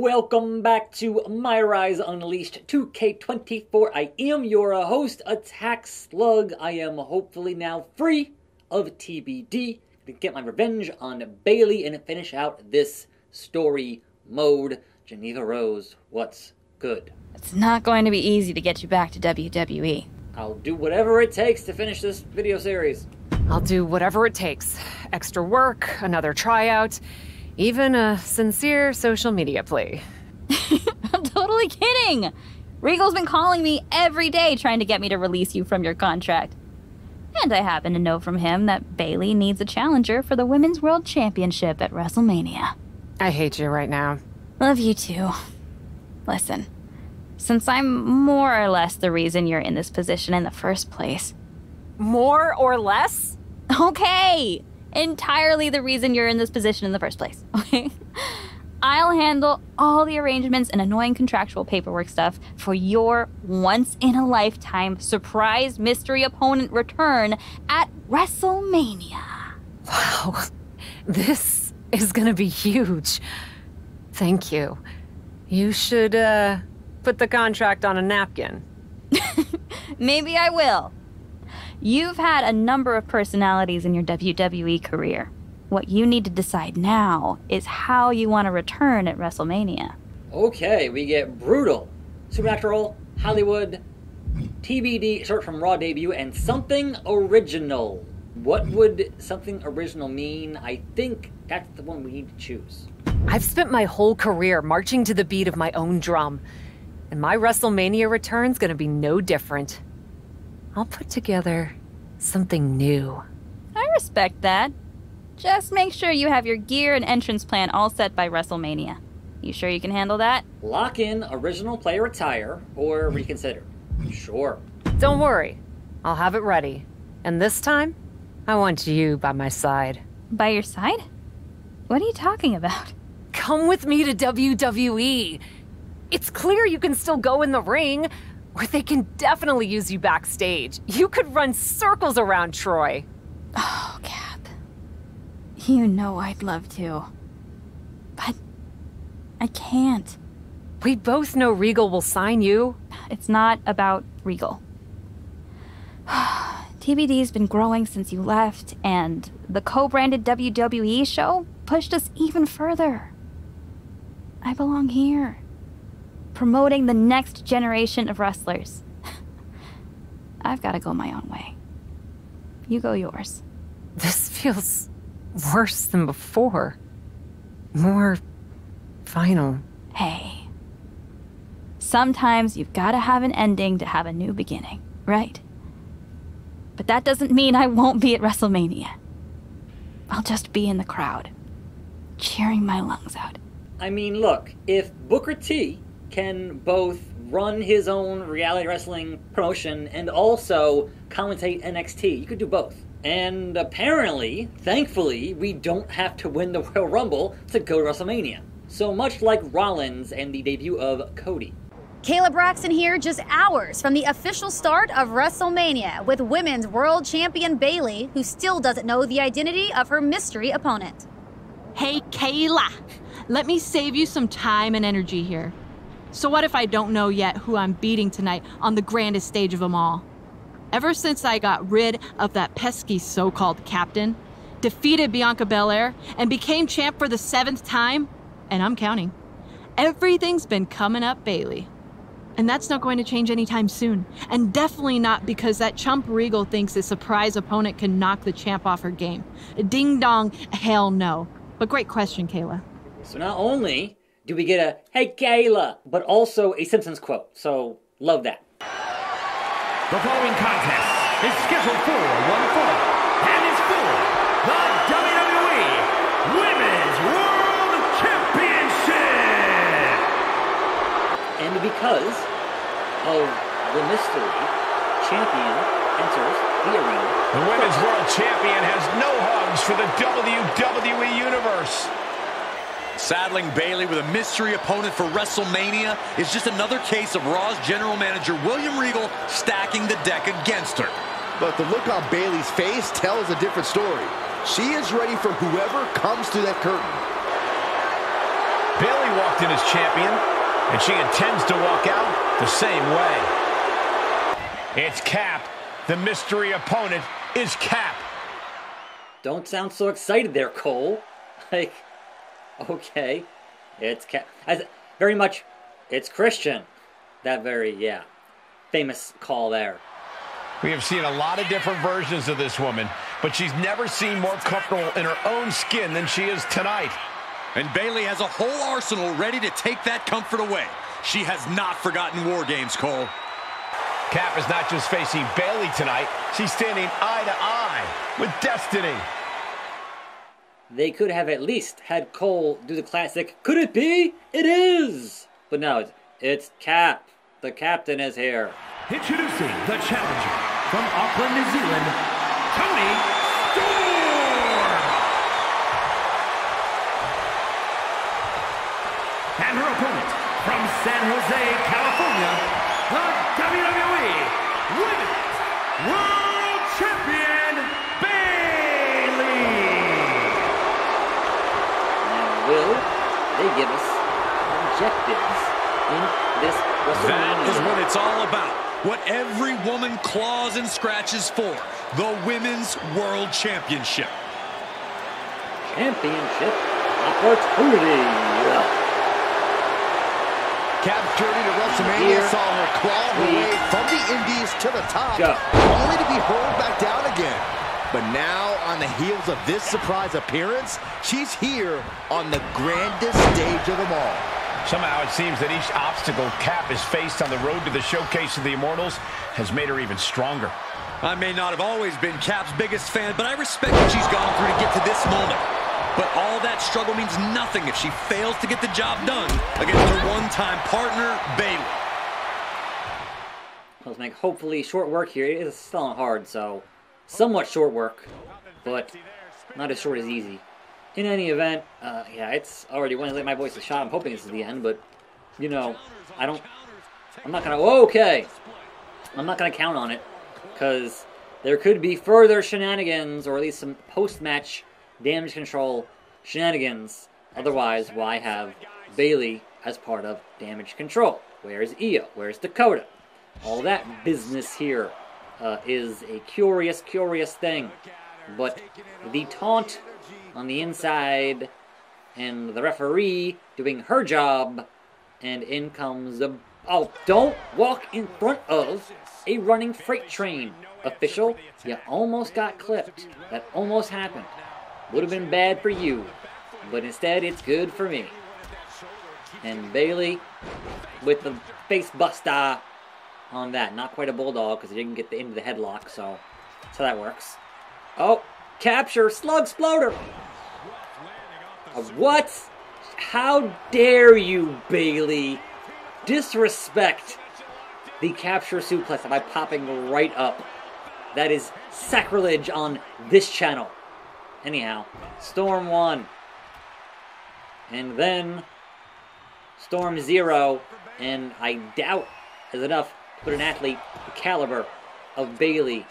Welcome back to My Rise Unleashed 2K24. I am your host, Attack Slug. I am hopefully now free of TBD to get my revenge on Bayley and finish out this story mode. Geneva Rose, what's good? It's not going to be easy to get you back to WWE. I'll do whatever it takes to finish this video series. I'll do whatever it takes extra work, another tryout, even a sincere social media plea. I'm totally kidding! Regal's been calling me every day trying to get me to release you from your contract. And I happen to know from him that Bayley needs a challenger for the Women's World Championship at WrestleMania. I hate you right now. Love you too. Listen, since I'm more or less the reason you're in this position in the first place. More or less? Okay! Entirely the reason you're in this position in the first place, okay? I'll handle all the arrangements and annoying contractual paperwork stuff for your once in a lifetime surprise mystery opponent return at WrestleMania. Wow. This is gonna be huge. Thank you. You should, uh, put the contract on a napkin. Maybe I will. You've had a number of personalities in your WWE career. What you need to decide now is how you want to return at WrestleMania. Okay, we get Brutal, Supernatural, Hollywood, TBD, short from Raw debut, and something original. What would something original mean? I think that's the one we need to choose. I've spent my whole career marching to the beat of my own drum, and my WrestleMania return's gonna be no different. I'll put together something new. I respect that. Just make sure you have your gear and entrance plan all set by WrestleMania. You sure you can handle that? Lock in original player attire or reconsider. Sure. Don't worry, I'll have it ready. And this time, I want you by my side. By your side? What are you talking about? Come with me to WWE. It's clear you can still go in the ring, or they can definitely use you backstage. You could run circles around Troy. Oh, Cap. You know I'd love to. But I can't. We both know Regal will sign you. It's not about Regal. TBD's been growing since you left, and the co branded WWE show pushed us even further. I belong here, promoting the next generation of wrestlers. I've got to go my own way. You go yours. This feels worse than before. More final. Hey. Sometimes you've got to have an ending to have a new beginning, right? But that doesn't mean I won't be at WrestleMania. I'll just be in the crowd, cheering my lungs out. I mean, look, if Booker T can both run his own reality wrestling promotion and also commentate NXT, you could do both. And apparently, thankfully, we don't have to win the Royal Rumble to go to WrestleMania. So much like Rollins and the debut of Cody. Kayla Braxton here, just hours from the official start of WrestleMania with Women's World Champion Bayley, who still doesn't know the identity of her mystery opponent. Hey, Kayla, let me save you some time and energy here. So, what if I don't know yet who I'm beating tonight on the grandest stage of them all? Ever since I got rid of that pesky so called captain, defeated Bianca Belair, and became champ for the seventh time, and I'm counting, everything's been coming up Bayley. And that's not going to change anytime soon. And definitely not because that chump Regal thinks a surprise opponent can knock the champ off her game. Ding dong, hell no. But great question, Kayla. So not only do we get a "Hey Kayla," but also a Simpsons quote. So love that. The following contest is scheduled for one fall and is for the WWE Women's World Championship. And because of the mystery, champion enters the arena. The Women's World Champion has no hugs for the WWE Universe. Saddling Bayley with a mystery opponent for WrestleMania is just another case of Raw's general manager William Regal stacking the deck against her. But the look on Bayley's face tells a different story. She is ready for whoever comes through that curtain. Bayley walked in as champion, and she intends to walk out the same way. It's Cap. The mystery opponent is Cap. Don't sound so excited there, Cole. Like, okay, it's Cap. As very much, it's Christian. That very yeah, famous call there. We have seen a lot of different versions of this woman, but she's never seemed more comfortable in her own skin than she is tonight. And Bayley has a whole arsenal ready to take that comfort away. She has not forgotten War Games, Cole. Cap is not just facing Bayley tonight, she's standing eye to eye with Destiny. They could have at least had Cole do the classic, could it be? It is! But no, it's, Cap. The captain is here. Introducing the challenger from Auckland, New Zealand, Toni Storm! And her opponent from San Jose, California, the WWE objectives in this WrestleMania? That is what it's all about. What every woman claws and scratches for. The Women's World Championship. Championship opportunity. Cap's journey to WrestleMania Here saw her claw her way from the Indies to the top, go. only to be hurled back down again. But now, on the heels of this surprise appearance, she's here on the grandest stage of them all. Somehow it seems that each obstacle Cap has faced on the road to the showcase of the Immortals has made her even stronger. I may not have always been Cap's biggest fan, but I respect what she's gone through to get to this moment. But all that struggle means nothing if she fails to get the job done against her one-time partner, Bayley. Let's make hopefully short work here. It is still hard, so somewhat short work, but not as short as easy. In any event, uh, yeah, it's already when my voice a shot. I'm hoping this is the end, but you know, I don't. I'm not gonna. Okay, I'm not gonna count on it because there could be further shenanigans, or at least some post-match damage control shenanigans. Otherwise, why have Bayley as part of damage control? Where's Io? Where's Dakota? All that business here uh, is a curious, curious thing. But the taunt on the inside and the referee doing her job, and in comes the. Oh, don't walk in front of a running freight train. Official, you almost got clipped. That almost happened. Would have been bad for you, but instead it's good for me. And Bayley with the face buster uh, on that. Not quite a bulldog because he didn't get the into the headlock, so that's how that works. Oh, capture slug sploder. Uh, what? How dare you, Bayley, disrespect the capture suplex by popping right up? That is sacrilege on this channel. Anyhow, Storm 1. And then Storm 0. And I doubt is enough to put an athlete the caliber of Bayley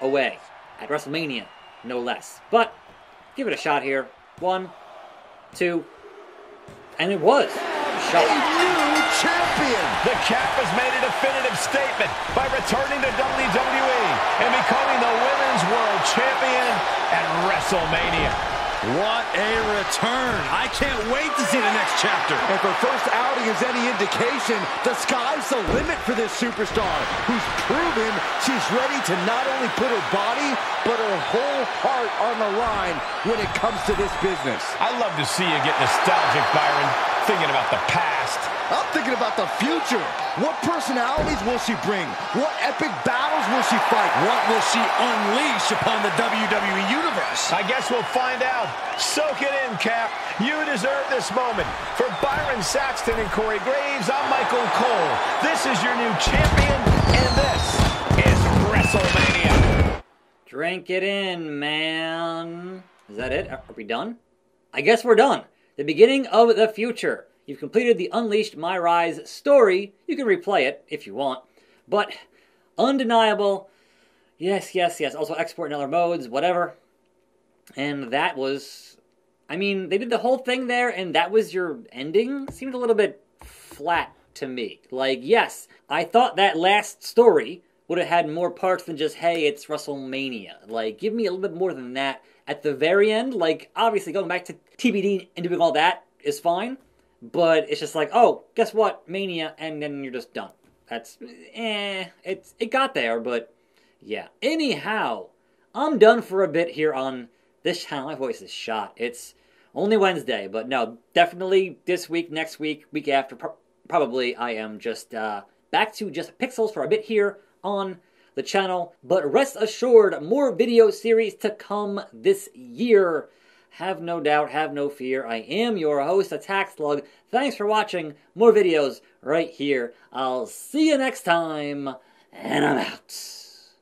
away at WrestleMania, no less. But give it a shot here. One, two, and it was. A Shot. new champion! The Cap has made a definitive statement by returning to WWE and becoming the Women's World Champion at WrestleMania. What a return. I can't wait to see the next chapter. If her first outing is any indication, the sky's the limit for this superstar, who's proven she's ready to not only put her body, but her whole heart on the line when it comes to this business. I love to see you get nostalgic, Byron, thinking about the past. I'm thinking about the future. What personalities will she bring? What epic battles will she fight? What will she unleash upon the WWE Universe? I guess we'll find out. Soak it in, Cap. You deserve this moment. For Byron Saxton and Corey Graves, I'm Michael Cole. This is your new champion, and this is WrestleMania. Drink it in, man. Is that it? Are we done? I guess we're done. The beginning of the future. You've completed the Unleashed My Rise story. You can replay it if you want. But undeniable. Yes, yes, yes. Also export in other modes, whatever. And that was I mean, they did the whole thing there, and that was your ending. Seemed a little bit flat to me. Like, yes, I thought that last story would have had more parts than just, hey, it's WrestleMania. Like, give me a little bit more than that at the very end. Like, obviously, going back to TBD and doing all that is fine, but it's just like, oh, guess what? Mania, and then you're just done. That's, eh, it's, it got there, but yeah. Anyhow, I'm done for a bit here on this channel. My voice is shot. It's only Wednesday, but no, definitely this week, next week, week after, pro- probably I am just uh, back to just pixels for a bit here on the channel. But rest assured, more video series to come this year. Have no doubt, have no fear. I am your host, Attack Slug. Thanks for watching. More videos right here. I'll see you next time, and I'm out.